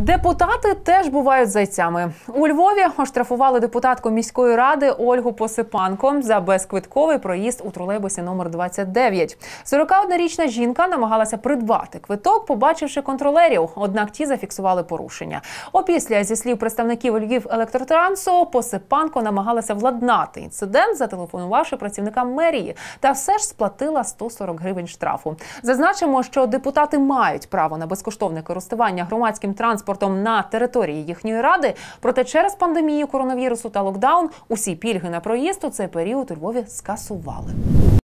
Депутати теж бувають зайцями. У Львові оштрафували депутатку міської ради Ольгу Посипанко за безквитковий проїзд у тролейбусі номер 29. 41-річна жінка намагалася придбати квиток, побачивши контролерів. Однак ті зафіксували порушення. Опісля, зі слів представників Львів електротрансу, Посипанко намагалася владнати інцидент, зателефонувавши працівникам мерії, та все ж сплатила 140 гривень штрафу. Зазначимо, що депутати мають право на безкоштовне користування громадським транспортом на території їхньої ради. Проте через пандемію коронавірусу та локдаун усі пільги на проїзд у цей період у Львові скасували.